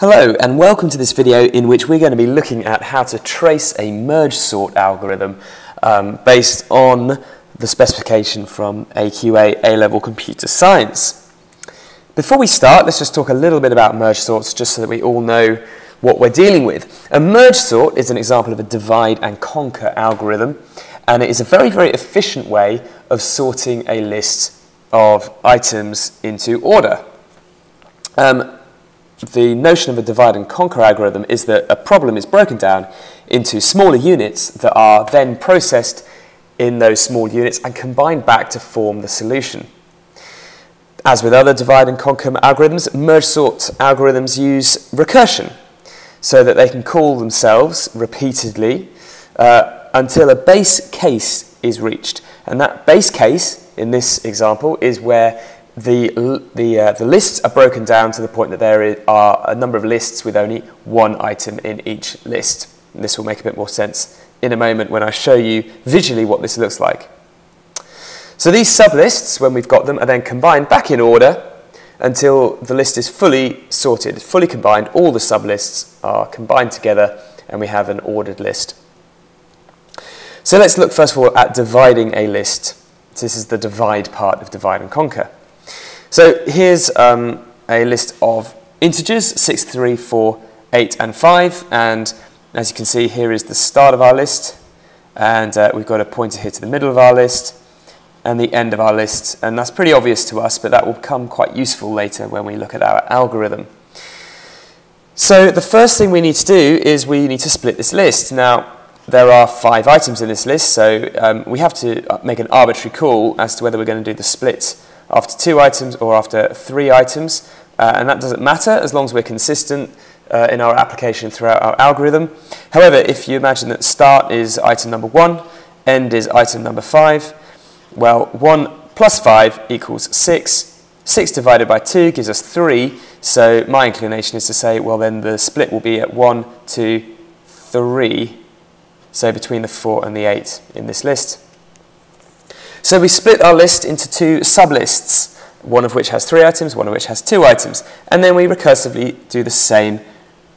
Hello and welcome to this video in which we're going to be looking at how to trace a merge sort algorithm um, based on the specification from AQA A-Level Computer Science. Before we start, let's just talk a little bit about merge sorts just so that we all know what we're dealing with. A merge sort is an example of a divide and conquer algorithm and it is a very, very efficient way of sorting a list of items into order. Um, the notion of a divide and conquer algorithm is that a problem is broken down into smaller units that are then processed in those small units and combined back to form the solution. As with other divide and conquer algorithms, merge sort algorithms use recursion so that they can call themselves repeatedly uh, until a base case is reached. And that base case, in this example, is where the, the, uh, the lists are broken down to the point that there are a number of lists with only one item in each list. And this will make a bit more sense in a moment when I show you visually what this looks like. So these sublists, when we've got them, are then combined back in order until the list is fully sorted, fully combined. All the sublists are combined together and we have an ordered list. So let's look first of all at dividing a list. So this is the divide part of divide and conquer. So here's um, a list of integers, 6, 3, 4, 8 and 5 and as you can see here is the start of our list and uh, we've got a pointer here to the middle of our list and the end of our list and that's pretty obvious to us but that will become quite useful later when we look at our algorithm. So the first thing we need to do is we need to split this list. Now there are five items in this list so um, we have to uh, make an arbitrary call as to whether we're going to do the split after two items or after three items. Uh, and that doesn't matter as long as we're consistent uh, in our application throughout our algorithm. However, if you imagine that start is item number one, end is item number five, well, one plus five equals six. Six divided by two gives us three. So my inclination is to say, well, then the split will be at one, two, three. So between the four and the eight in this list. So we split our list into two sublists, one of which has three items, one of which has two items. And then we recursively do the same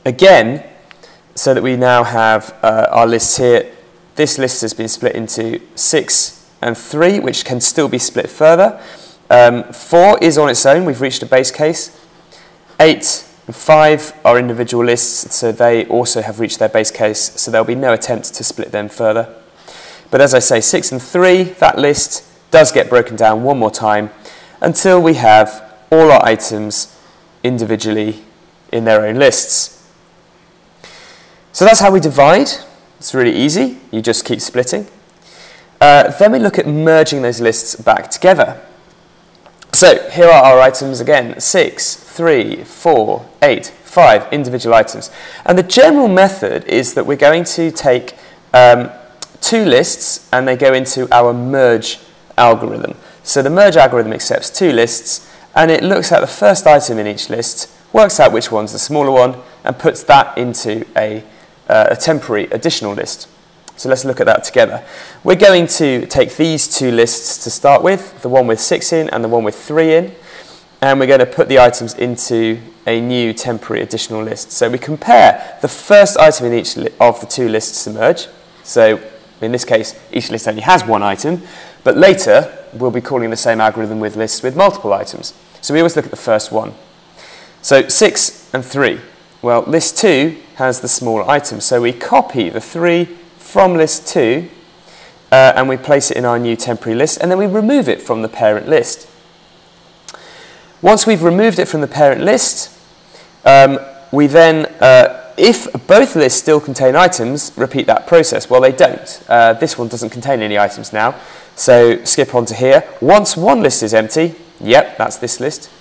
again, so that we now have uh, our lists here. This list has been split into six and three, which can still be split further. Um, four is on its own, we've reached a base case. Eight and five are individual lists, so they also have reached their base case, so there'll be no attempt to split them further. But as I say, 6 and 3, that list does get broken down one more time until we have all our items individually in their own lists. So that's how we divide. It's really easy. You just keep splitting. Uh, then we look at merging those lists back together. So here are our items again, 6, 3, 4, 8, 5 individual items. And the general method is that we're going to take um, two lists and they go into our merge algorithm. So the merge algorithm accepts two lists and it looks at the first item in each list, works out which one's the smaller one and puts that into a, uh, a temporary additional list. So let's look at that together. We're going to take these two lists to start with, the one with six in and the one with three in, and we're going to put the items into a new temporary additional list. So we compare the first item in each of the two lists to merge. So in this case, each list only has one item, but later we'll be calling the same algorithm with lists with multiple items. So we always look at the first one. So 6 and 3. Well, list 2 has the smaller item, so we copy the 3 from list 2 uh, and we place it in our new temporary list, and then we remove it from the parent list. Once we've removed it from the parent list, um, we then uh, if both lists still contain items, repeat that process. Well, they don't. Uh, this one doesn't contain any items now. So skip on to here. Once one list is empty, yep, that's this list,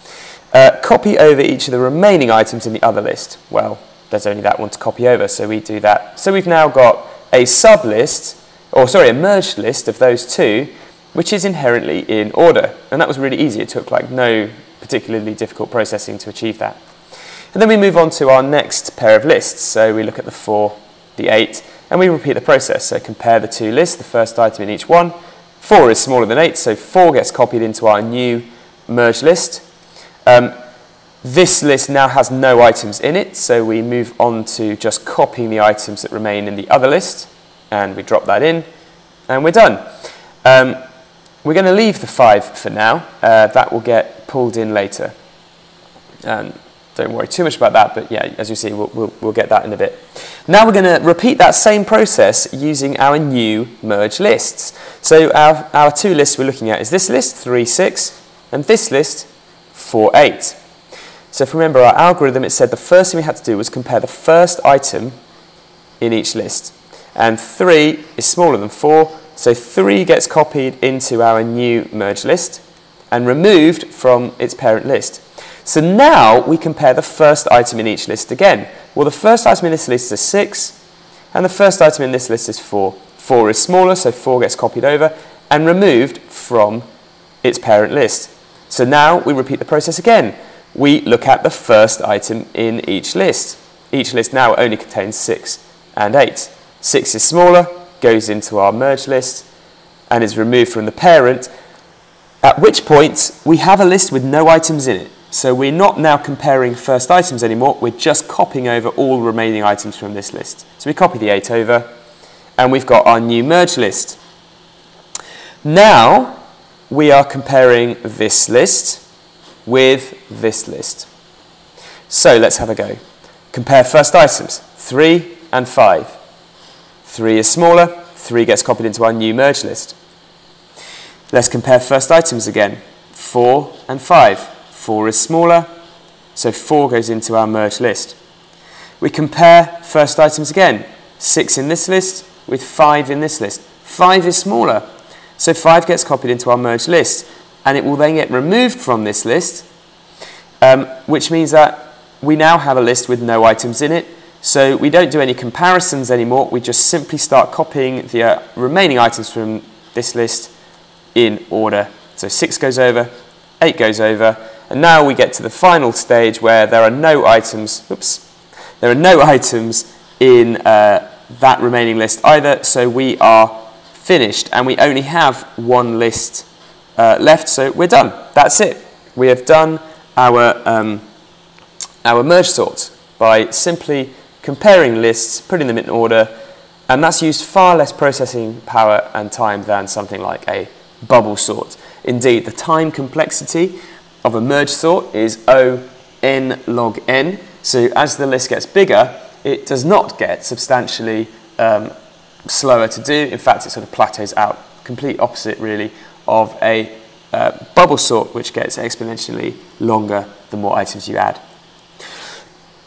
uh, copy over each of the remaining items in the other list. Well, there's only that one to copy over, so we do that. So we've now got a sub list, or sorry, a merged list of those two, which is inherently in order. And that was really easy. It took like no particularly difficult processing to achieve that. And then we move on to our next pair of lists. So we look at the 4, the 8, and we repeat the process. So compare the two lists, the first item in each one. 4 is smaller than 8, so 4 gets copied into our new merge list. Um, This list now has no items in it, so we move on to just copying the items that remain in the other list, and we drop that in, and we're done. Um, we're going to leave the 5 for now. Uh, that will get pulled in later. And don't worry too much about that, but yeah, as you see, we'll, we'll, we'll get that in a bit. Now we're going to repeat that same process using our new merge lists. So our, our two lists we're looking at is this list, 3, 6, and this list, 4, 8. So if you remember our algorithm, it said the first thing we had to do was compare the first item in each list. And 3 is smaller than 4, so 3 gets copied into our new merge list and removed from its parent list. So now we compare the first item in each list again. Well, the first item in this list is 6, and the first item in this list is 4. 4 is smaller, so 4 gets copied over and removed from its parent list. So now we repeat the process again we look at the first item in each list. Each list now only contains 6 and 8. 6 is smaller, goes into our merge list, and is removed from the parent, at which point we have a list with no items in it. So we're not now comparing first items anymore, we're just copying over all remaining items from this list. So we copy the 8 over, and we've got our new merge list. Now we are comparing this list with this list. So let's have a go. Compare first items, 3 and 5. 3 is smaller, 3 gets copied into our new merge list. Let's compare first items again, 4 and 5. 4 is smaller, so 4 goes into our merge list. We compare first items again, 6 in this list with 5 in this list. 5 is smaller, so 5 gets copied into our merge list and it will then get removed from this list, um, which means that we now have a list with no items in it. So we don't do any comparisons anymore. We just simply start copying the uh, remaining items from this list in order. So 6 goes over, 8 goes over, and now we get to the final stage where there are no items, oops, there are no items in uh, that remaining list either, so we are finished and we only have one list uh, left, so we're done. That's it. We have done our, um, our merge sort by simply comparing lists, putting them in order, and that's used far less processing power and time than something like a bubble sort. Indeed, the time complexity of a merge sort is O n log n. So as the list gets bigger, it does not get substantially um, slower to do. In fact, it sort of plateaus out. Complete opposite, really, of a uh, bubble sort, which gets exponentially longer the more items you add.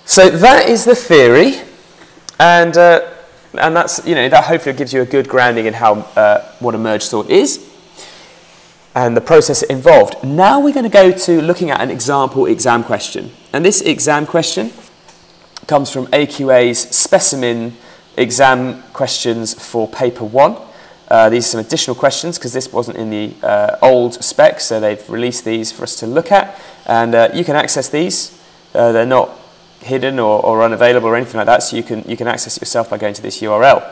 So that is the theory, and uh, and that's you know that hopefully gives you a good grounding in how uh, what a merge sort is and the process involved. Now we're going to go to looking at an example exam question, and this exam question comes from AQA's specimen exam questions for paper one. Uh, these are some additional questions because this wasn't in the uh, old spec, so they've released these for us to look at. And uh, you can access these. Uh, they're not hidden or, or, unavailable or anything like that, so you can, you can access it yourself by going to this URL.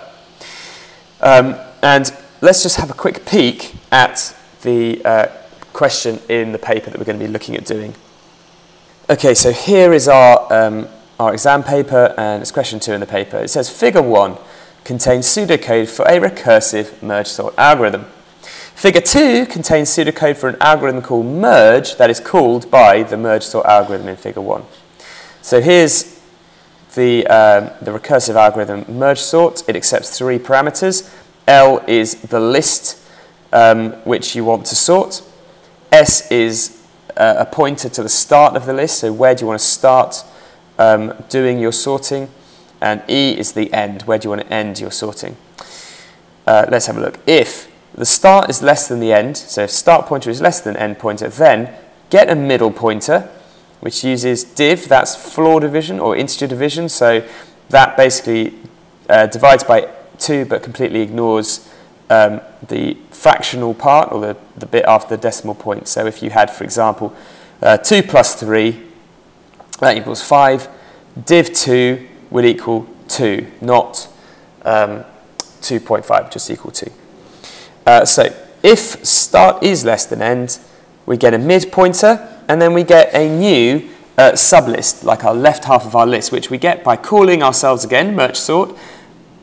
Um, and let's just have a quick peek at the uh, question in the paper that we're going to be looking at doing. Okay, so here is our, um, our exam paper, and it's question two in the paper. It says figure one contains pseudocode for a recursive merge sort algorithm. Figure 2 contains pseudocode for an algorithm called merge that is called by the merge sort algorithm in figure 1. So here's the, um, the recursive algorithm merge sort. It accepts three parameters. L is the list um, which you want to sort. S is uh, a pointer to the start of the list, so where do you want to start um, doing your sorting and E is the end. Where do you want to end your sorting? Uh, let's have a look. If the start is less than the end, so if start pointer is less than end pointer, then get a middle pointer, which uses div, that's floor division or integer division, so that basically uh, divides by 2 but completely ignores um, the fractional part or the, the bit after the decimal point. So if you had, for example, uh, 2 plus 3, that equals 5, div 2 would equal 2, not um, 2.5, just equal 2. Uh, so if start is less than end, we get a mid pointer, and then we get a new uh, sublist, like our left half of our list, which we get by calling ourselves again merge sort,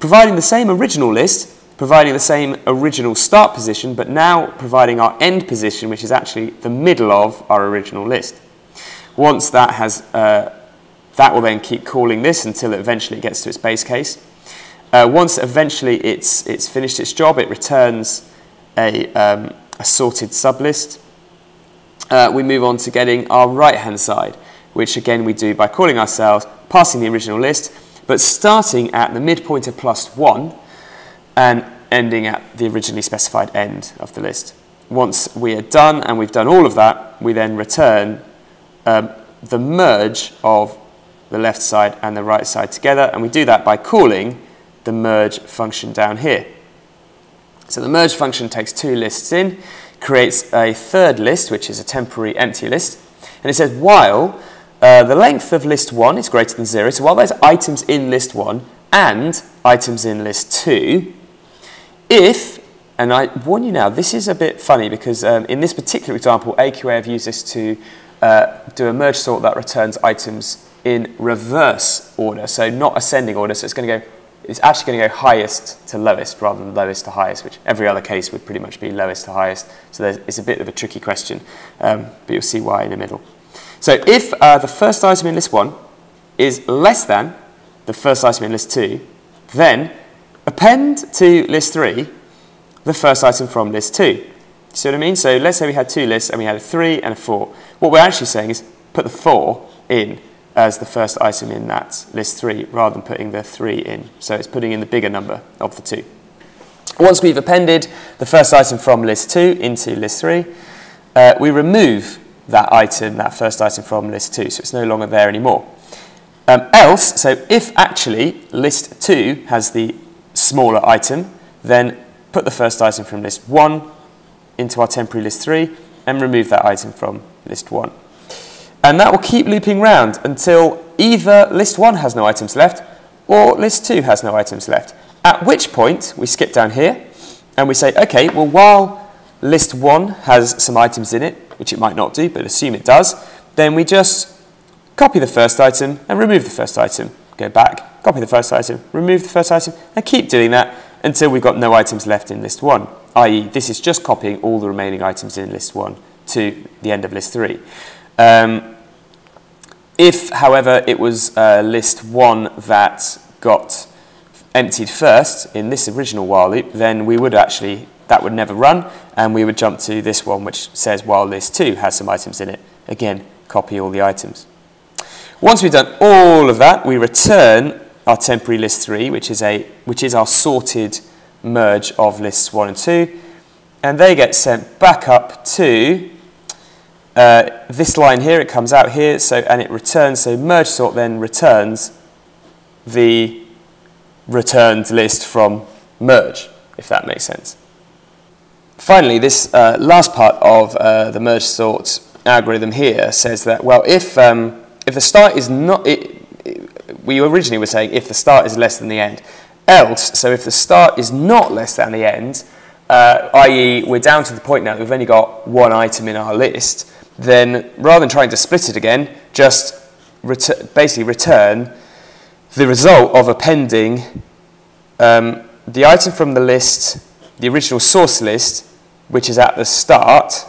providing the same original list, providing the same original start position, but now providing our end position, which is actually the middle of our original list. Once that has, uh, that will then keep calling this until it eventually gets to its base case. Uh, once eventually it's, it's finished its job, it returns a, um, a sorted sublist. Uh, we move on to getting our right-hand side, which again we do by calling ourselves, passing the original list, but starting at the midpoint of plus 1 and ending at the originally specified end of the list. Once we are done and we've done all of that, we then return um, the merge of the left side and the right side together, and we do that by calling the merge function down here. So the merge function takes two lists in, creates a third list, which is a temporary empty list, and it says while uh, the length of list 1 is greater than 0, so while there's items in list 1 and items in list 2, if, and I warn you now, this is a bit funny because um, in this particular example, AQA have used this to uh, do a merge sort that returns items in reverse order, so not ascending order. So it's going to go, it's actually going to go highest to lowest rather than lowest to highest, which every other case would pretty much be lowest to highest. So it's a bit of a tricky question, um, but you'll see why in the middle. So if uh, the first item in list one is less than the first item in list two, then append to list three the first item from list two. See what I mean? So let's say we had two lists and we had a three and a four. What we're actually saying is put the four in as the first item in that list three rather than putting the three in. So it's putting in the bigger number of the two. Once we've appended the first item from list two into list three, uh, we remove that item, that first item from list two, so it's no longer there anymore. Um, else, so if actually list two has the smaller item, then put the first item from list one into our temporary list 3 and remove that item from list 1. And that will keep looping round until either list 1 has no items left or list 2 has no items left. At which point we skip down here and we say, okay, well while list 1 has some items in it, which it might not do, but assume it does, then we just copy the first item and remove the first item. Go back, copy the first item, remove the first item, and keep doing that until we've got no items left in list 1 i.e. this is just copying all the remaining items in list 1 to the end of list 3. Um, if, however, it was uh, list 1 that got emptied first in this original while loop, then we would actually, that would never run, and we would jump to this one which says while list 2 has some items in it. Again, copy all the items. Once we've done all of that, we return our temporary list 3, which is, a, which is our sorted merge of lists 1 and 2, and they get sent back up to uh, this line here, it comes out here, so and it returns, so merge sort then returns the returned list from merge, if that makes sense. Finally, this uh, last part of uh, the merge sort algorithm here says that, well, if, um, if the start is not, it, it, we originally were saying if the start is less than the end, else, so if the start is not less than the end, uh, i.e. we're down to the point now that we've only got one item in our list, then rather than trying to split it again, just ret basically return the result of appending um, the item from the list, the original source list, which is at the start,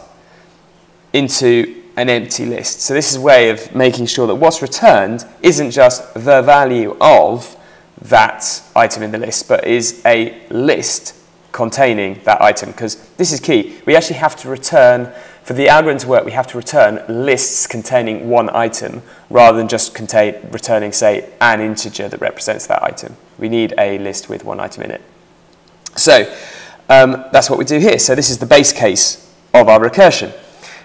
into an empty list. So this is a way of making sure that what's returned isn't just the value of that item in the list, but is a list containing that item, because this is key. We actually have to return, for the algorithm to work, we have to return lists containing one item, rather than just contain, returning, say, an integer that represents that item. We need a list with one item in it. So um, that's what we do here. So this is the base case of our recursion.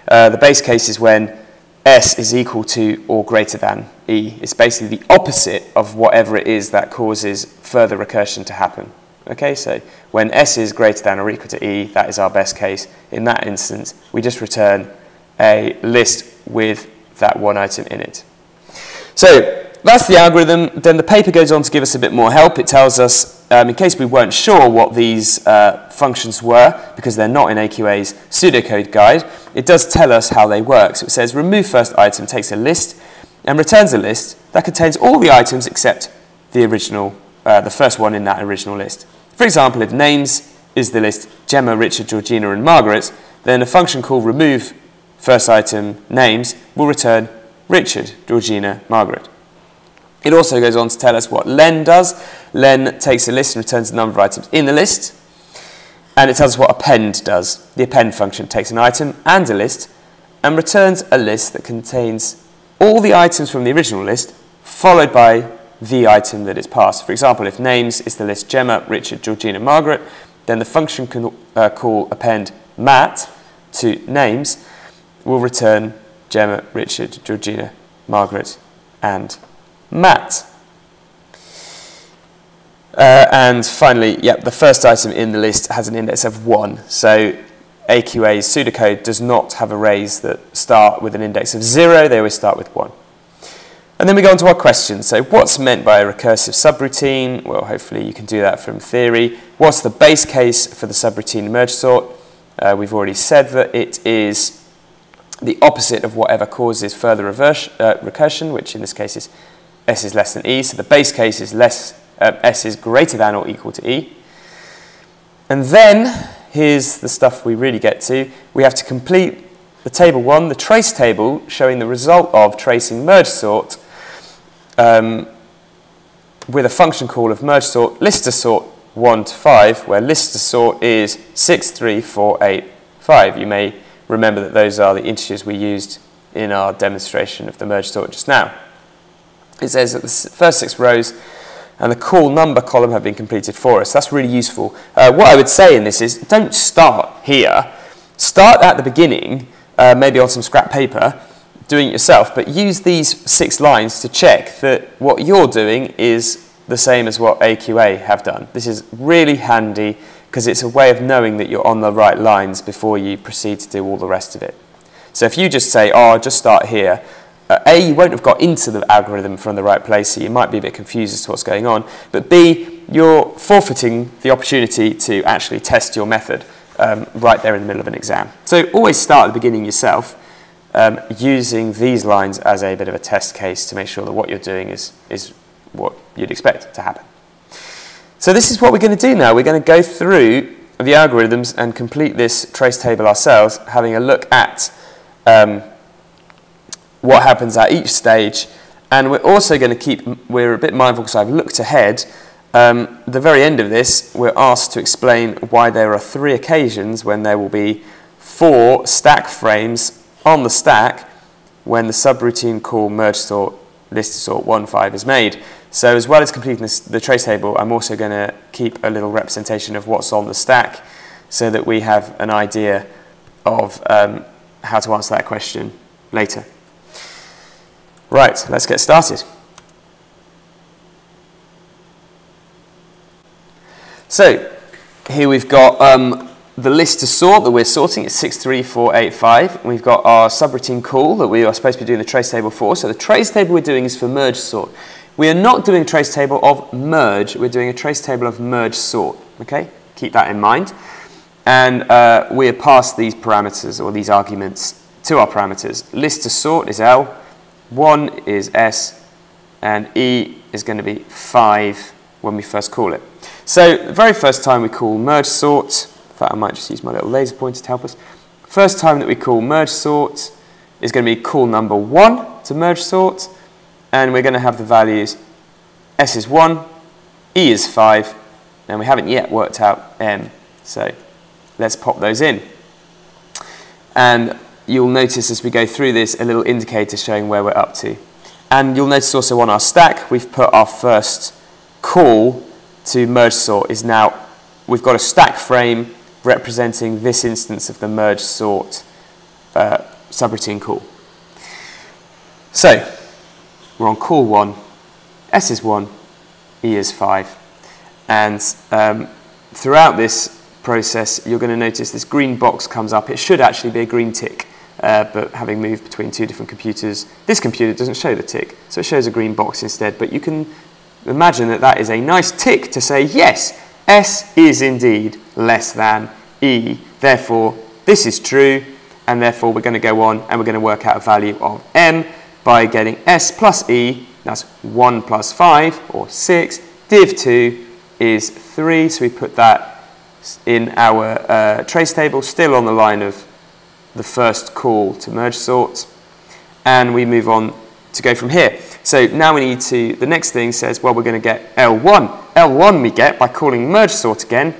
Uh, the base case is when S is equal to or greater than E. It's basically the opposite of whatever it is that causes further recursion to happen. Okay, so when S is greater than or equal to E, that is our best case. In that instance, we just return a list with that one item in it. So that's the algorithm. Then the paper goes on to give us a bit more help. It tells us, um, in case we weren't sure what these uh, functions were, because they're not in AQA's pseudocode guide, it does tell us how they work. So it says remove first item takes a list and returns a list that contains all the items except the original, uh, the first one in that original list. For example, if names is the list Gemma, Richard, Georgina, and Margaret, then a function called remove first item names will return Richard, Georgina, Margaret. It also goes on to tell us what len does. Len takes a list and returns the number of items in the list. And it tells us what append does. The append function takes an item and a list and returns a list that contains all the items from the original list followed by the item that is passed. For example, if names is the list Gemma, Richard, Georgina, Margaret, then the function can uh, call append Matt to names will return Gemma, Richard, Georgina, Margaret, and Matt. Uh, and finally, yep, the first item in the list has an index of 1. So AQA's pseudocode does not have arrays that start with an index of 0, they always start with 1. And then we go on to our question. So what's meant by a recursive subroutine? Well, hopefully you can do that from theory. What's the base case for the subroutine merge sort? Uh, we've already said that it is the opposite of whatever causes further reverse, uh, recursion, which in this case is s is less than e. So the base case is less, uh, s is greater than or equal to e. And then here's the stuff we really get to. We have to complete the table one, the trace table, showing the result of tracing merge sort um, with a function call of merge sort, list sort 1 to 5, where list sort is 6, 3, 4, 8, 5. You may remember that those are the integers we used in our demonstration of the merge sort just now. It says that the first six rows and the call number column have been completed for us. That's really useful. Uh, what I would say in this is don't start here. Start at the beginning, uh, maybe on some scrap paper, doing it yourself, but use these six lines to check that what you're doing is the same as what AQA have done. This is really handy because it's a way of knowing that you're on the right lines before you proceed to do all the rest of it. So if you just say, oh, I'll just start here, uh, A, you won't have got into the algorithm from the right place, so you might be a bit confused as to what's going on. But B, you're forfeiting the opportunity to actually test your method um, right there in the middle of an exam. So always start at the beginning yourself, um, using these lines as a bit of a test case to make sure that what you're doing is, is what you'd expect to happen. So this is what we're going to do now. We're going to go through the algorithms and complete this trace table ourselves, having a look at um, what happens at each stage. And we're also going to keep, we're a bit mindful because I've looked ahead. Um, the very end of this, we're asked to explain why there are three occasions when there will be four stack frames on the stack when the subroutine call merge sort list sort 1 5 is made. So as well as completing this, the trace table, I'm also going to keep a little representation of what's on the stack so that we have an idea of um, how to answer that question later. Right, let's get started. So here we've got um, the list to sort that we're sorting. It's 63485. We've got our subroutine call that we are supposed to be doing the trace table for. So the trace table we're doing is for merge sort. We are not doing a trace table of merge. We're doing a trace table of merge sort. Okay, keep that in mind. And uh, we passed these parameters or these arguments to our parameters. List to sort is L. 1 is S, and E is going to be 5 when we first call it. So the very first time we call merge sort, in fact I might just use my little laser pointer to help us. First time that we call merge sort is going to be call number 1 to merge sort, and we're going to have the values S is 1, E is 5, and we haven't yet worked out M, so let's pop those in. And you'll notice as we go through this a little indicator showing where we're up to. And you'll notice also on our stack, we've put our first call to merge sort is now, we've got a stack frame representing this instance of the merge sort uh, subroutine call. So, we're on call one, S is 1, E is 5. And um, throughout this process, you're going to notice this green box comes up. It should actually be a green tick uh, but having moved between two different computers, this computer doesn't show the tick, so it shows a green box instead. But you can imagine that that is a nice tick to say, yes, S is indeed less than E. Therefore, this is true, and therefore we're going to go on and we're going to work out a value of M, by getting s plus e, that's 1 plus 5, or 6. Div 2 is 3, so we put that in our uh, trace table, still on the line of the first call to merge sort. And we move on to go from here. So now we need to, the next thing says, well, we're going to get L1. L1 we get by calling merge sort again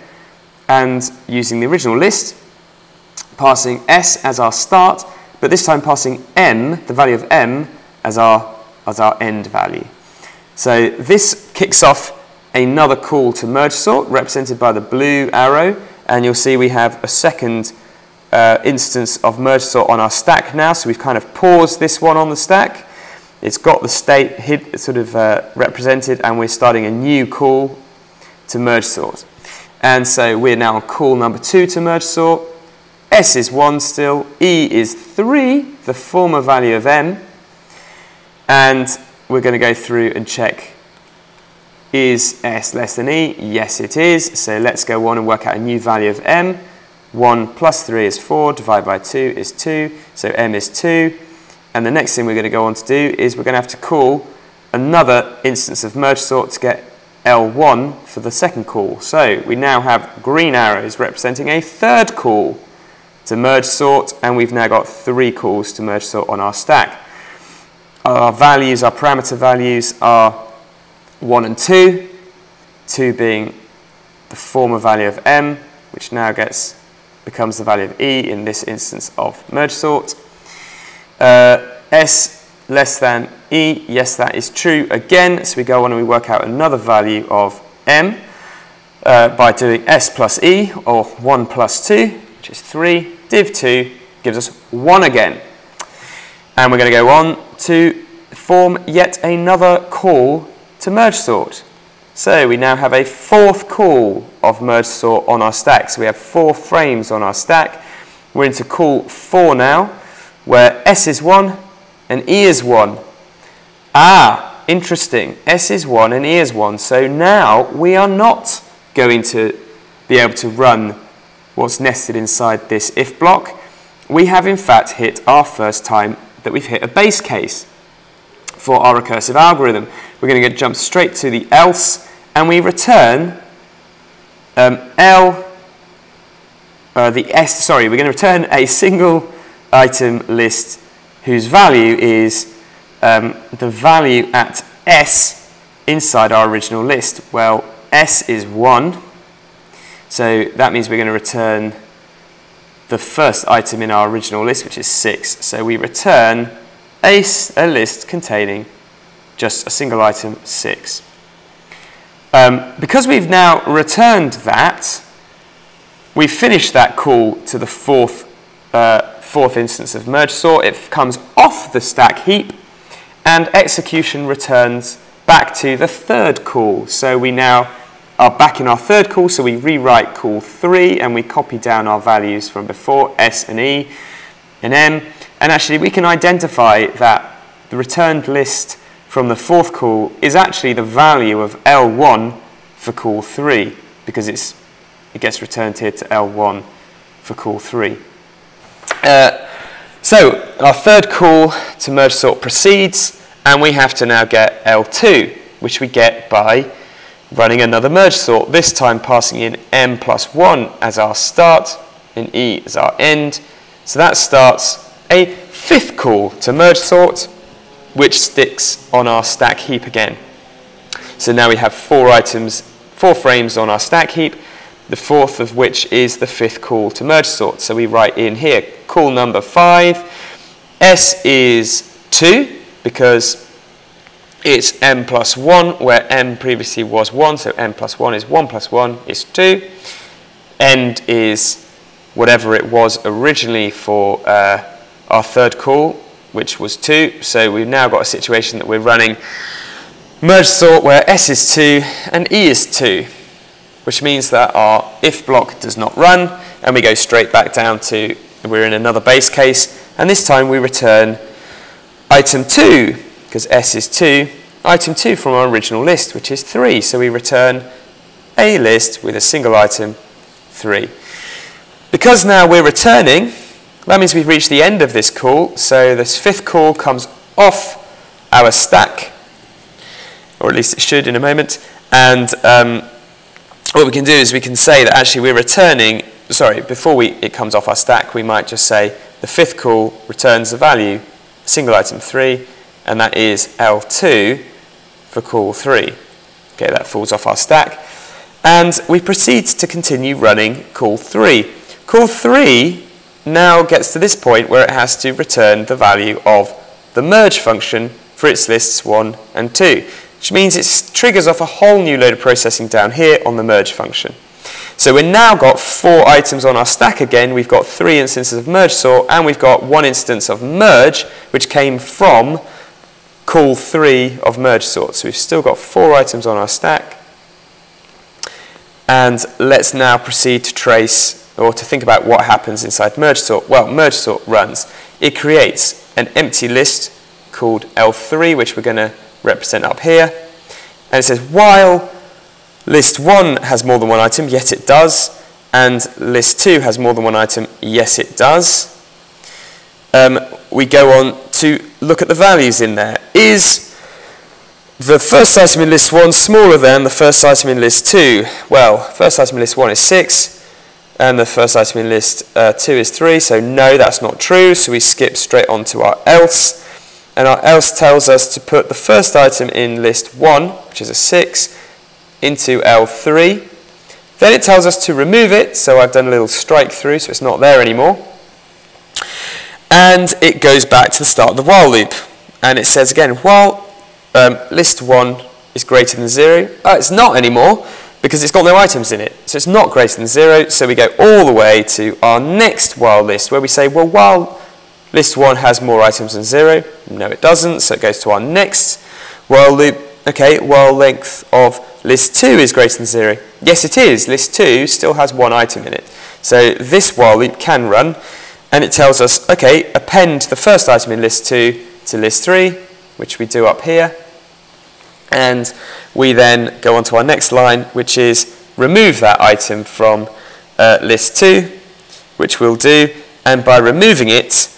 and using the original list, passing S as our start, but this time passing M, the value of M, as our, as our end value. So this kicks off another call to merge sort, represented by the blue arrow, and you'll see we have a second uh, instance of merge sort on our stack now, so we've kind of paused this one on the stack. It's got the state sort of uh, represented, and we're starting a new call to merge sort. And so we're now on call number two to merge sort. S is 1 still, E is 3, the former value of M. And we're going to go through and check is S less than E? Yes, it is. So let's go on and work out a new value of M. 1 plus 3 is 4, divided by 2 is 2, so M is 2. And the next thing we're going to go on to do is we're going to have to call another instance of merge sort to get L1 for the second call. So we now have green arrows representing a third call to merge sort, and we've now got three calls to merge sort on our stack. Our values, our parameter values are 1 and 2, 2 being the former value of m, which now gets becomes the value of e in this instance of merge sort. Uh, s less than e, yes, that is true again. So we go on and we work out another value of m uh, by doing s plus e, or 1 plus 2, which is 3. Div 2 gives us 1 again. And we're going to go on to form yet another call to merge sort. So we now have a fourth call of merge sort on our stack. So we have four frames on our stack. We're into call 4 now, where S is 1 and E is 1. Ah, interesting. S is 1 and E is 1. So now we are not going to be able to run what's nested inside this if block. We have in fact hit our first time that we've hit a base case for our recursive algorithm. We're going to get jump straight to the else, and we return um, L, uh, the S, sorry, we're going to return a single item list whose value is um, the value at S inside our original list. Well, S is 1, so that means we're going to return the first item in our original list, which is 6. So we return a, a list containing just a single item 6. Um, because we've now returned that, we've finished that call to the fourth, uh, fourth instance of merge sort. It comes off the stack heap, and execution returns back to the third call. So we now are back in our third call, so we rewrite call 3, and we copy down our values from before, S and E and M, and actually we can identify that the returned list from the fourth call is actually the value of L1 for call 3 because it's, it gets returned here to L1 for call 3. Uh, so our third call to merge sort proceeds and we have to now get L2 which we get by running another merge sort, this time passing in m plus 1 as our start and e as our end. So that starts a fifth call to merge sort, which sticks on our stack heap again. So now we have four items, four frames on our stack heap, the fourth of which is the fifth call to merge sort. So we write in here, call number five, S is two, because it's m plus 1, where m previously was 1, so m plus 1 is 1 plus 1 is 2. End is whatever it was originally for uh, our third call, which was 2. So we've now got a situation that we're running merge sort where S is 2 and E is 2, which means that our if block does not run, and we go straight back down to, we're in another base case, and this time we return item 2, because S is 2, item 2 from our original list, which is 3. So we return a list with a single item, 3. Because now we're returning that means we've reached the end of this call, so this fifth call comes off our stack, or at least it should in a moment. And um, what we can do is we can say that actually we're returning, sorry, before we, it comes off our stack, we might just say the fifth call returns the value, single item 3, and that is L2 for call 3. Okay, that falls off our stack. And we proceed to continue running call 3. Call 3 now gets to this point where it has to return the value of the merge function for its lists 1 and 2, which means it triggers off a whole new load of processing down here on the merge function. So we've now got four items on our stack again. We've got three instances of merge sort, and we've got one instance of merge, which came from call 3 of merge sort. So we've still got four items on our stack. And let's now proceed to trace or to think about what happens inside merge sort. Well, merge sort runs. It creates an empty list called L3, which we're going to represent up here. And it says while list 1 has more than one item, yes it does, and list 2 has more than one item, yes it does. Um, we go on to look at the values in there. Is the first item in list 1 smaller than the first item in list 2? Well, first item in list 1 is 6, and the first item in list uh, 2 is 3, so no, that's not true, so we skip straight on to our else. And our else tells us to put the first item in list 1, which is a 6, into L3. Then it tells us to remove it, so I've done a little strike through, so it's not there anymore. And it goes back to the start of the while loop. And it says again, while um, list 1 is greater than 0. Oh, it's not anymore because it's got no items in it. So it's not greater than 0. So we go all the way to our next while list where we say, well, while list 1 has more items than 0, no it doesn't. So it goes to our next while loop. Okay, while length of list 2 is greater than 0. Yes, it is. List 2 still has one item in it. So this while loop can run and it tells us, okay, append the first item in list 2 to list 3, which we do up here. And we then go on to our next line, which is remove that item from uh, list 2, which we'll do. And by removing it,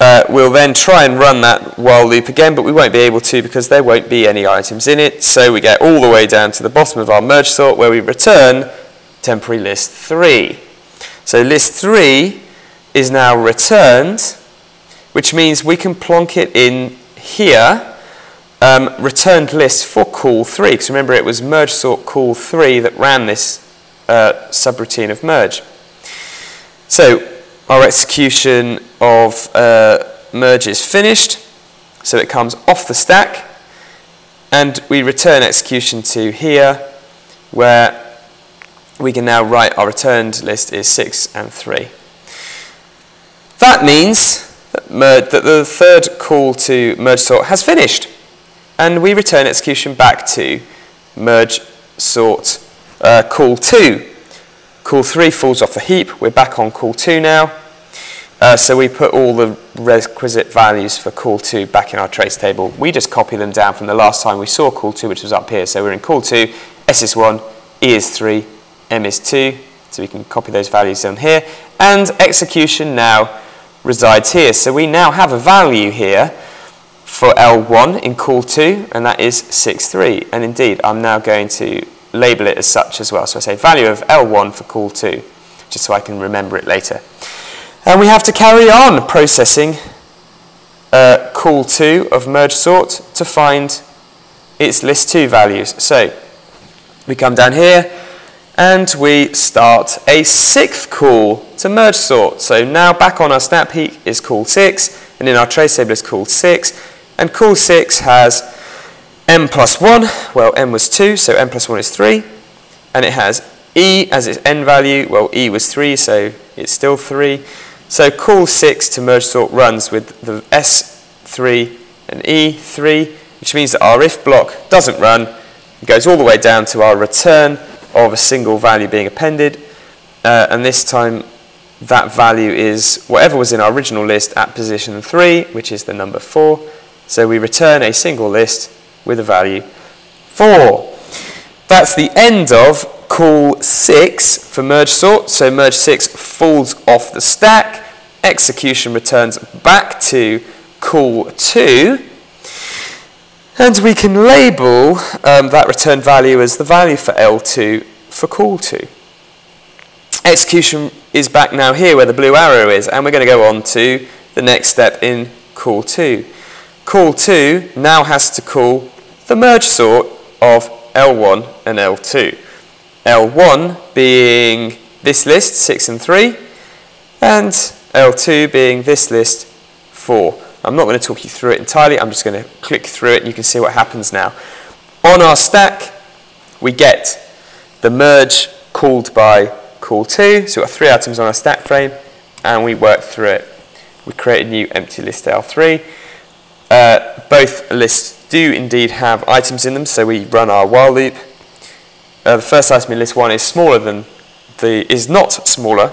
uh, we'll then try and run that while loop again, but we won't be able to because there won't be any items in it. So we get all the way down to the bottom of our merge sort where we return temporary list 3. So list 3 is now returned, which means we can plonk it in here um, returned list for call 3, because remember it was merge sort call 3 that ran this uh, subroutine of merge. So our execution of uh, merge is finished, so it comes off the stack, and we return execution to here, where we can now write our returned list is 6 and 3. That means that, that the third call to merge sort has finished and we return execution back to merge sort uh, call 2. Call 3 falls off the heap. We're back on call 2 now. Uh, so we put all the requisite values for call 2 back in our trace table. We just copy them down from the last time we saw call 2, which was up here. So we're in call 2, S is 1, E is 3, M is 2. So we can copy those values down here. And execution now resides here. So we now have a value here for L1 in call 2, and that is 6.3. And indeed, I'm now going to label it as such as well. So I say value of L1 for call 2, just so I can remember it later. And we have to carry on processing uh, call 2 of merge sort to find its list 2 values. So we come down here and we start a sixth call to merge sort. So now back on our stack heap is call 6, and in our trace table is call 6, and call 6 has m plus 1, well m was 2, so m plus 1 is 3. And it has e as its n value, well e was 3, so it's still 3. So call 6 to merge sort runs with the s3 and e3, which means that our if block doesn't run. It goes all the way down to our return of a single value being appended. Uh, and this time that value is whatever was in our original list at position 3, which is the number 4. So we return a single list with a value 4. That's the end of call 6 for merge sort. So merge 6 falls off the stack. Execution returns back to call 2. And we can label um, that return value as the value for L2 for call 2. Execution is back now here where the blue arrow is, and we're going to go on to the next step in call 2. Call 2 now has to call the merge sort of L1 and L2. L1 being this list, 6 and 3, and L2 being this list, 4. I'm not going to talk you through it entirely, I'm just going to click through it and you can see what happens now. On our stack, we get the merge called by call 2, so we've got three items on our stack frame, and we work through it. We create a new empty list L3. Uh, both lists do indeed have items in them, so we run our while loop. Uh, the first item in list 1 is smaller than the, is not smaller,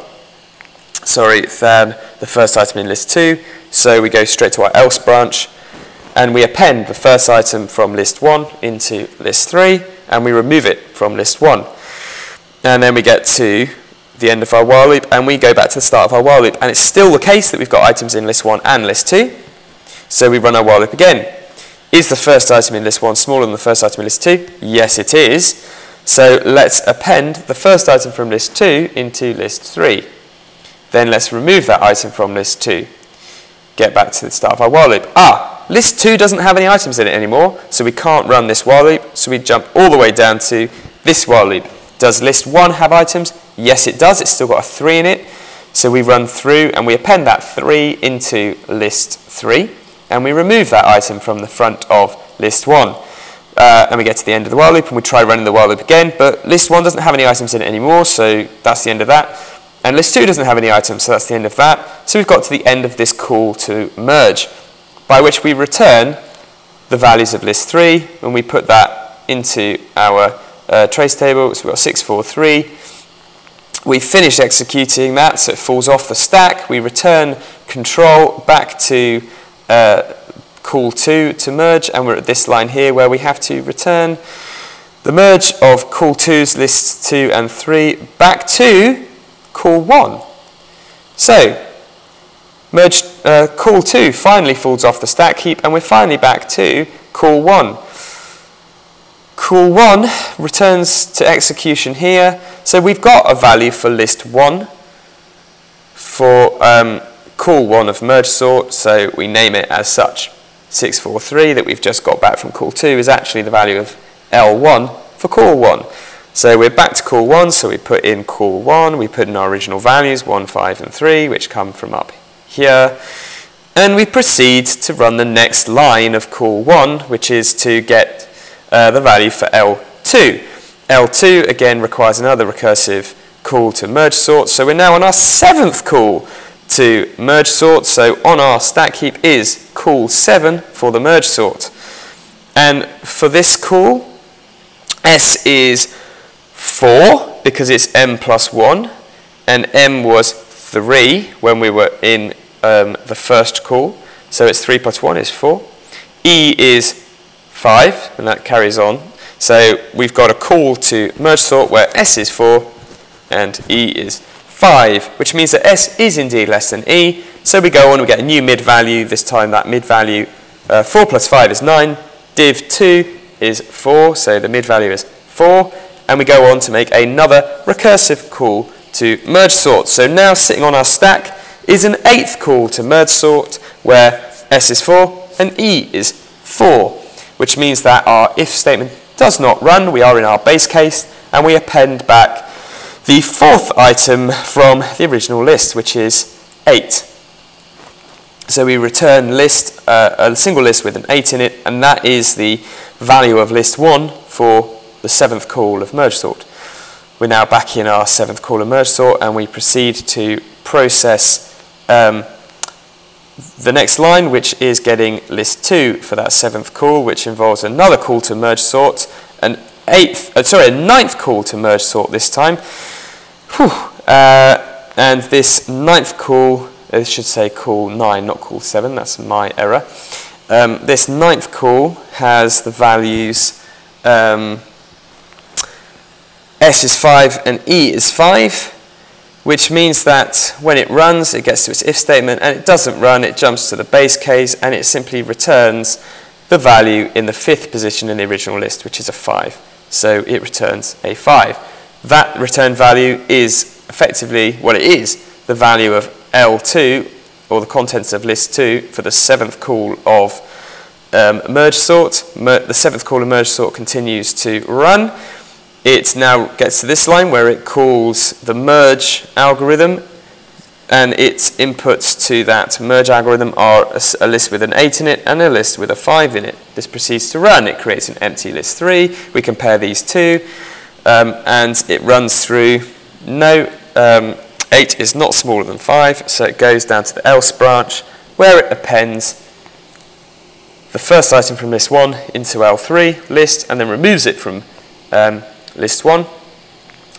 sorry, than the first item in list 2, so we go straight to our else branch and we append the first item from list 1 into list 3 and we remove it from list 1. And then we get to the end of our while loop and we go back to the start of our while loop and it's still the case that we've got items in list 1 and list 2. So we run our while loop again. Is the first item in list 1 smaller than the first item in list 2? Yes it is. So let's append the first item from list 2 into list 3. Then let's remove that item from list 2 get back to the start of our while loop. Ah, list 2 doesn't have any items in it anymore, so we can't run this while loop, so we jump all the way down to this while loop. Does list 1 have items? Yes, it does. It's still got a 3 in it. So we run through and we append that 3 into list 3, and we remove that item from the front of list 1. Uh, and we get to the end of the while loop and we try running the while loop again, but list 1 doesn't have any items in it anymore, so that's the end of that. And list 2 doesn't have any items, so that's the end of that. So we've got to the end of this call to merge, by which we return the values of list 3, and we put that into our uh, trace table. So we've got 643. We finish executing that, so it falls off the stack. We return control back to uh, call 2 to merge, and we're at this line here where we have to return the merge of call 2's lists 2 and 3 back to call 1. So, merge uh, call 2 finally falls off the stack heap and we're finally back to call 1. Call 1 returns to execution here. So we've got a value for list 1 for um, call 1 of merge sort, so we name it as such. 643 that we've just got back from call 2 is actually the value of L1 for call 1. So we're back to call 1, so we put in call 1, we put in our original values, 1, 5 and 3, which come from up here. And we proceed to run the next line of call 1, which is to get uh, the value for L2. L2, again, requires another recursive call to merge sort. So we're now on our seventh call to merge sort. So on our stack heap is call 7 for the merge sort. And for this call, S is 4 because it's m plus 1 and m was 3 when we were in um, the first call so it's 3 plus 1 is 4 e is 5 and that carries on so we've got a call to merge sort where s is 4 and e is 5 which means that s is indeed less than e so we go on we get a new mid value this time that mid value uh, 4 plus 5 is 9 div 2 is 4 so the mid value is 4 and we go on to make another recursive call to merge sort. So now sitting on our stack is an eighth call to merge sort where S is 4 and E is 4, which means that our if statement does not run. We are in our base case and we append back the fourth item from the original list, which is 8. So we return list, uh, a single list with an 8 in it, and that is the value of list 1 for the seventh call of merge sort. We're now back in our seventh call of merge sort and we proceed to process um, the next line, which is getting list 2 for that seventh call, which involves another call to merge sort, an eighth, uh, sorry, a ninth call to merge sort this time. Uh, and this ninth call, it should say call 9, not call 7, that's my error. Um, this ninth call has the values um, S is 5 and E is 5. which means that when it runs, it gets to its if statement, and it doesn't run, it jumps to the base case, and it simply returns the value in the fifth position in the original list, which is a 5. So it returns a 5. That return value is effectively, what well, it is, the value of L2, or the contents of list 2, for the seventh call of um, merge sort. Mer the seventh call of merge sort continues to run. It now gets to this line where it calls the merge algorithm and its inputs to that merge algorithm are a, a, list with an 8 in it and a list with a 5 in it. This proceeds to run. It creates an empty list 3. We compare these two um, and it runs through no, um, 8 is not smaller than 5 so it goes down to the else branch where it appends the first item from list 1 into L3 list and then removes it from um, list 1.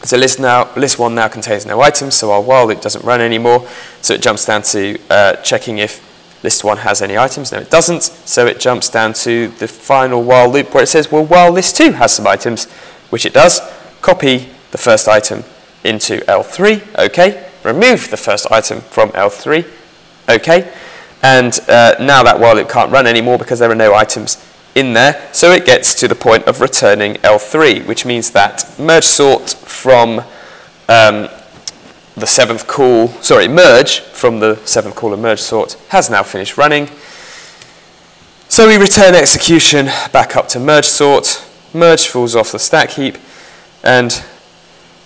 So list, now, list 1 now contains no items, so our while loop doesn't run anymore. So it jumps down to uh, checking if list 1 has any items. No, it doesn't. So it jumps down to the final while loop where it says, well, while list 2 has some items, which it does, copy the first item into L3, okay. Remove the first item from L3, okay. And uh, now that while loop can't run anymore because there are no items in there. So it gets to the point of returning L3, which means that merge sort from um, the seventh call, sorry, merge from the seventh call of merge sort has now finished running. So we return execution back up to merge sort, merge falls off the stack heap, and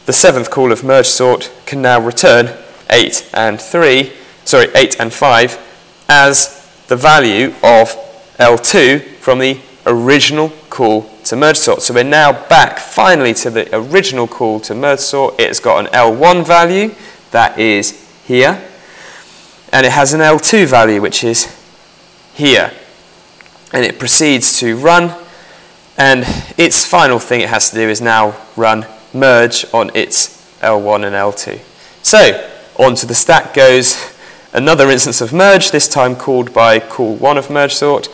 the seventh call of merge sort can now return 8 and 3, sorry, 8 and 5 as the value of L2 from the original call to merge sort. So we're now back finally to the original call to merge sort. It's got an L1 value that is here and it has an L2 value which is here and it proceeds to run and its final thing it has to do is now run merge on its L1 and L2. So onto the stack goes another instance of merge, this time called by call 1 of merge sort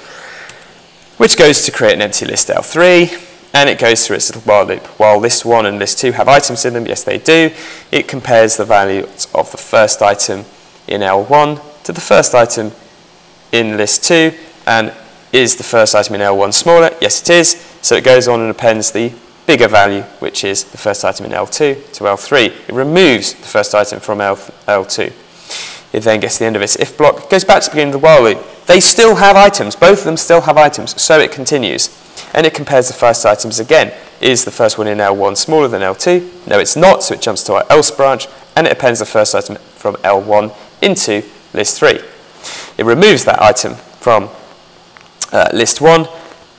which goes to create an empty list L3, and it goes through its little while loop. While list 1 and list 2 have items in them, yes they do, it compares the values of the first item in L1 to the first item in list 2, and is the first item in L1 smaller? Yes it is, so it goes on and appends the bigger value, which is the first item in L2 to L3. It removes the first item from L L2. It then gets to the end of its if block, goes back to the beginning of the while loop. They still have items, both of them still have items, so it continues. And it compares the first items again. Is the first one in L1 smaller than L2? No, it's not, so it jumps to our else branch, and it appends the first item from L1 into list 3. It removes that item from uh, list 1,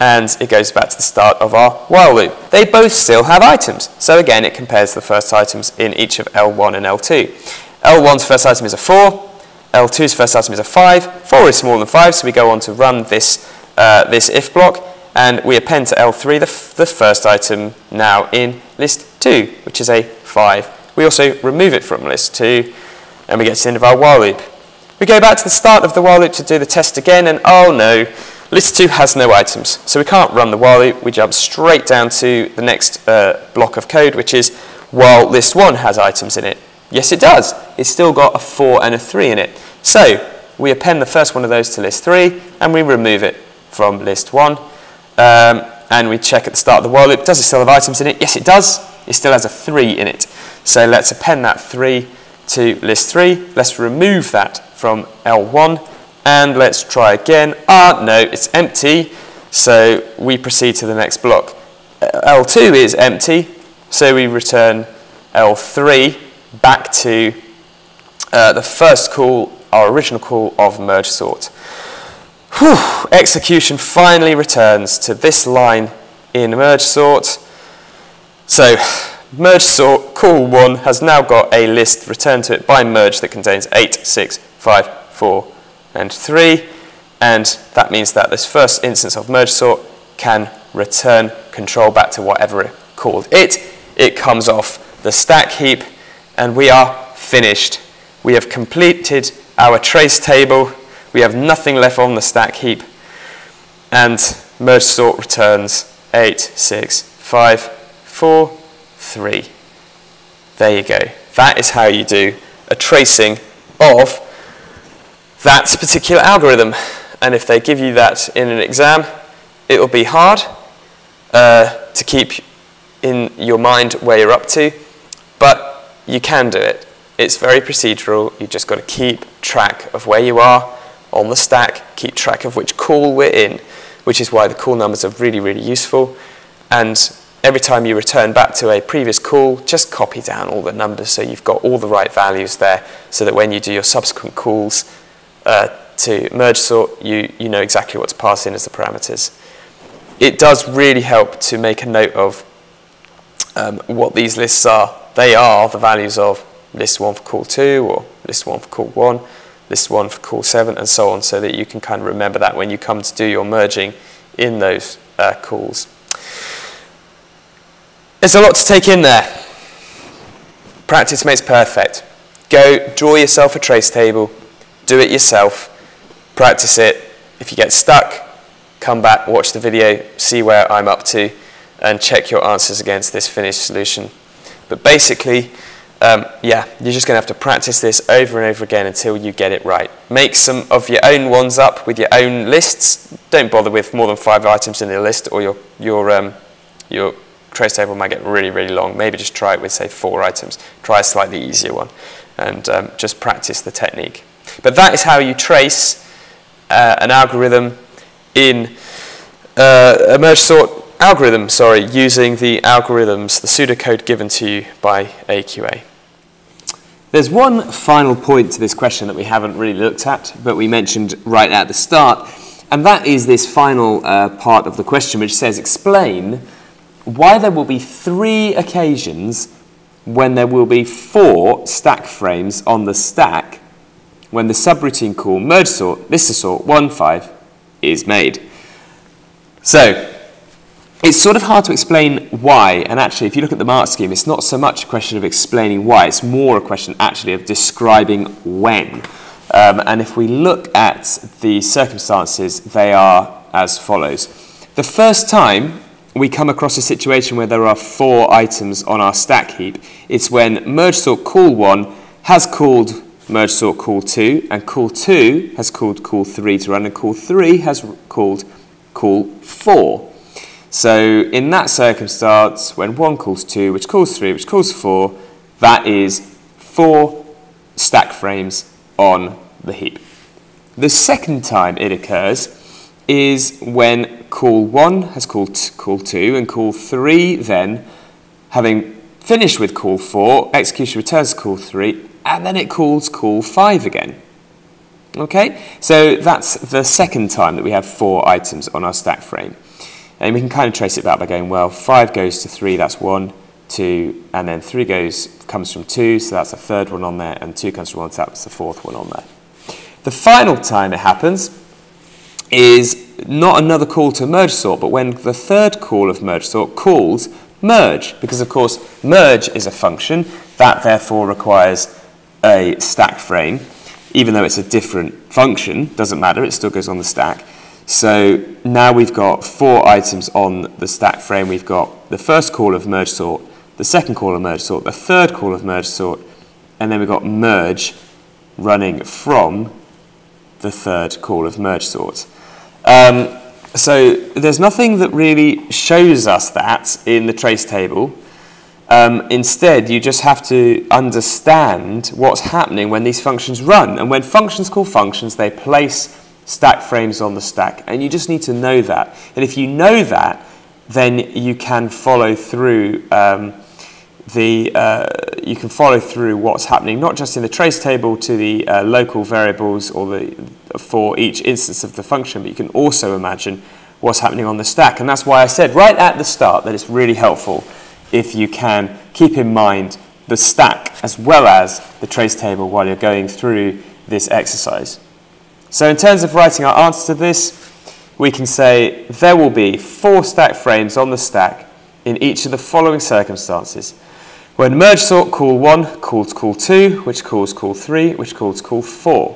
and it goes back to the start of our while loop. They both still have items, so again it compares the first items in each of L1 and L2. L1's first item is a 4, L2's first item is a 5, 4 is smaller than 5, so we go on to run this, uh, this if block, and we append to L3 the, the first item now in list 2, which is a 5. We also remove it from list 2, and we get to the end of our while loop. We go back to the start of the while loop to do the test again, and oh no, list 2 has no items, so we can't run the while loop. We jump straight down to the next uh, block of code, which is while list 1 has items in it. Yes, it does. It's still got a 4 and a 3 in it. So we append the first one of those to list 3 and we remove it from list 1. Um, and we check at the start of the while loop, does it still have items in it? Yes, it does. It still has a 3 in it. So let's append that 3 to list 3. Let's remove that from L1 and let's try again. Ah, no, it's empty. So we proceed to the next block. L2 is empty, so we return L3 back to uh, the first call, our original call of merge sort. Whew, execution finally returns to this line in merge sort. So merge sort call 1 has now got a list returned to it by merge that contains 8, 6, 5, 4 and 3 and that means that this first instance of merge sort can return control back to whatever it called it. It comes off the stack heap and we are finished. We have completed our trace table. We have nothing left on the stack heap. And merge sort returns 8, 6, 5, 4, 3. There you go. That is how you do a tracing of that particular algorithm. And if they give you that in an exam, it will be hard uh, to keep in your mind where you're up to, but you can do it. It's very procedural. You've just got to keep track of where you are on the stack, keep track of which call we're in, which is why the call numbers are really, really useful. And every time you return back to a previous call, just copy down all the numbers so you've got all the right values there so that when you do your subsequent calls uh, to merge sort, you, you know exactly what to pass in as the parameters. It does really help to make a note of um, what these lists are. They are the values of list 1 for call 2 or list 1 for call 1, list 1 for call 7 and so on so that you can kind of remember that when you come to do your merging in those uh, calls. There's a lot to take in there. Practice makes perfect. Go draw yourself a trace table, do it yourself, practice it. If you get stuck, come back, watch the video, see where I'm up to, and check your answers against this finished solution. But basically, um, yeah, you're just going to have to practice this over and over again until you get it right. Make some of your own ones up with your own lists. Don't bother with more than five items in the list or your, your, um, your trace table might get really, really long. Maybe just try it with, say, four items. Try a slightly easier one and um, just practice the technique. But that is how you trace uh, an algorithm in uh, a merge sort algorithm, sorry, using the algorithms, the pseudocode given to you by AQA. There's one final point to this question that we haven't really looked at, but we mentioned right at the start, and that is this final uh, part of the question which says explain why there will be three occasions when there will be four stack frames on the stack when the subroutine call merge sort, list sort 1, 5 is made. So, it's sort of hard to explain why, and actually, if you look at the mark scheme, it's not so much a question of explaining why, it's more a question actually of describing when. Um, and if we look at the circumstances, they are as follows. The first time we come across a situation where there are four items on our stack heap. It's when merge sort call 1 has called merge sort call 2, and call 2 has called call 3 to run, and call 3 has called call 4. So in that circumstance, when 1 calls 2, which calls 3, which calls 4, that is four stack frames on the heap. The second time it occurs is when call 1 has called call 2 and call 3 then, having finished with call 4, execution returns call 3 and then it calls call 5 again. Okay, so that's the second time that we have four items on our stack frame. And we can kind of trace it back by going, well, 5 goes to 3, that's 1, 2, and then 3 goes comes from 2, so that's the third one on there, and 2 comes from 1, so that's the fourth one on there. The final time it happens is not another call to merge sort, but when the third call of merge sort calls merge, because of course merge is a function that therefore requires a stack frame, even though it's a different function, doesn't matter, it still goes on the stack. So now we've got four items on the stack frame. We've got the first call of merge sort, the second call of merge sort, the third call of merge sort, and then we've got merge running from the third call of merge sort. Um, so there's nothing that really shows us that in the trace table. Um, instead, you just have to understand what's happening when these functions run. And when functions call functions, they place stack frames on the stack. And you just need to know that. And if you know that, then you can follow through um, the uh, you can follow through what's happening not just in the trace table to the uh, local variables or the for each instance of the function, but you can also imagine what's happening on the stack. And that's why I said right at the start that it's really helpful if you can keep in mind the stack as well as the trace table while you're going through this exercise. So in terms of writing our answer to this, we can say there will be four stack frames on the stack in each of the following circumstances. When merge sort call 1 calls call 2, which calls call 3, which calls call 4.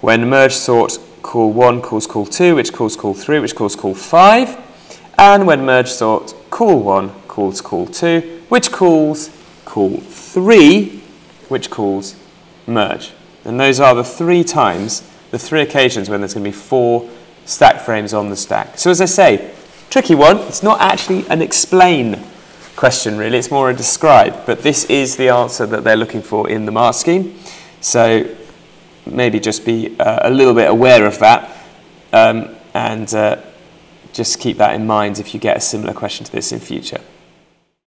When merge sort call 1 calls call 2, which calls call 3, which calls call 5. And when merge sort call 1 calls call 2, which calls call 3, which calls merge. And those are the three times, the three occasions when there's going to be four stack frames on the stack. So as I say, tricky one. It's not actually an explain question really, it's more a describe, but this is the answer that they're looking for in the mark scheme. So maybe just be uh, a little bit aware of that um, and uh, just keep that in mind if you get a similar question to this in future.